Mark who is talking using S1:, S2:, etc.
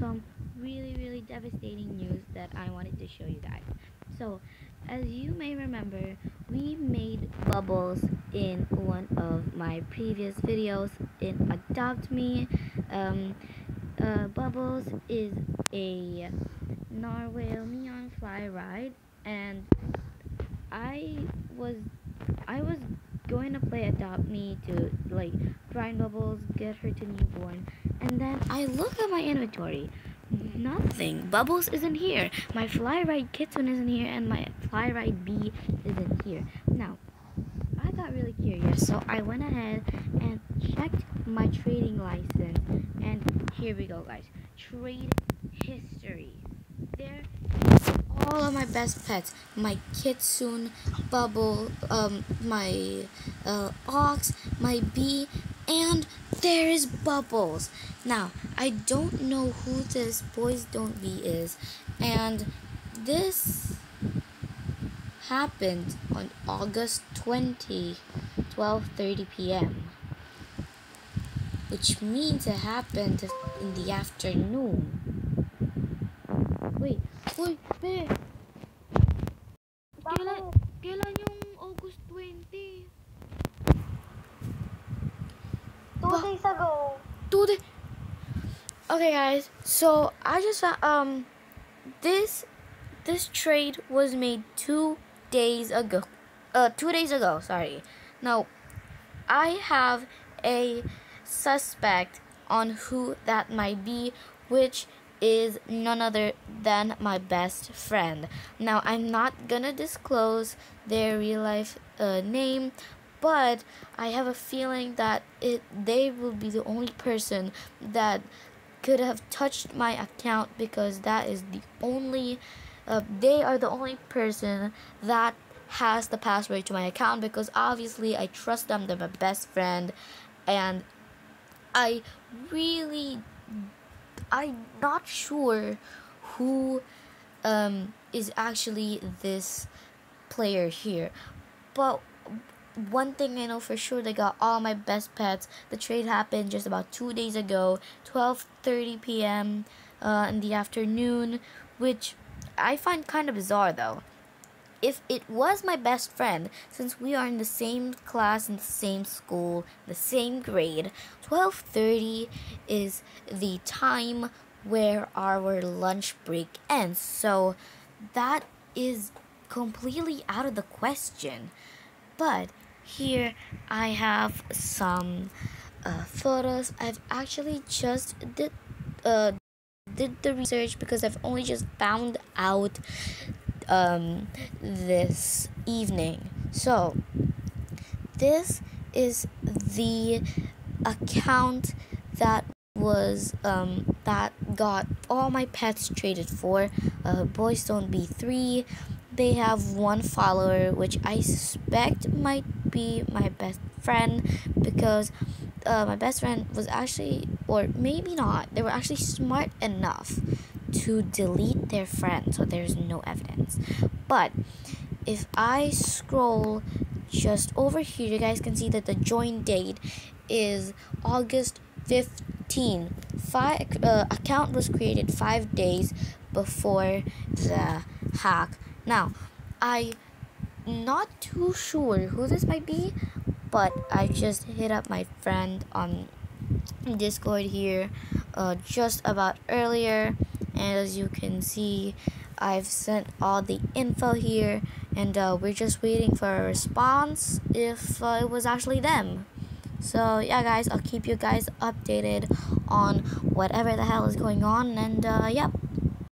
S1: some really, really devastating news that I wanted to show you guys. So, as you may remember, we made bubbles in one of my previous videos in Adopt Me. Um, uh, Bubbles is a narwhal neon fly ride, and I was I was going to play Adopt Me to like grind Bubbles, get her to newborn, and then I look at my inventory. Nothing. Bubbles isn't here. My fly ride kitten isn't here, and my fly ride bee isn't here. Now, I got really curious, so I went ahead and checked my trading license, and here we go, guys. Trade history. My best pets. My kitsune bubble um my uh, ox my bee and there is bubbles. Now i don't know who this boys don't be is and this happened on august 20 12:30 p.m which means it happened in the afternoon. Wait wait, be. Kailan, kailan yung August 20?
S2: Two days ago.
S1: Two days. Okay, guys. So I just um, this this trade was made two days ago. Uh, two days ago. Sorry. Now, I have a suspect on who that might be, which is none other than my best friend. Now, I'm not gonna disclose their real life uh, name, but I have a feeling that it they will be the only person that could have touched my account because that is the only uh, they are the only person that has the password to my account because obviously I trust them they're my best friend and I really I'm not sure who um, is actually this player here, but one thing I know for sure, they got all my best pets. The trade happened just about two days ago, 12:30 p.m. Uh, in the afternoon, which I find kind of bizarre though if it was my best friend, since we are in the same class, in the same school, the same grade, 12:30 is the time where our lunch break ends. So that is completely out of the question. But here I have some uh, photos. I've actually just did uh, did the research because I've only just found out um, this evening. So, this is the account that was um, that got all my pets traded for. Uh, Boys Don't Be 3. They have one follower, which I suspect might be my best friend because uh, my best friend was actually, or maybe not, they were actually smart enough to delete their friend so there's no evidence. But if I scroll just over here you guys can see that the join date is August 15 five uh, account was created five days before the hack now I not too sure who this might be but I just hit up my friend on Discord here uh, just about earlier and as you can see I've sent all the info here and uh, we're just waiting for a response if uh, it was actually them. So yeah guys I'll keep you guys updated on whatever the hell is going on and uh, yep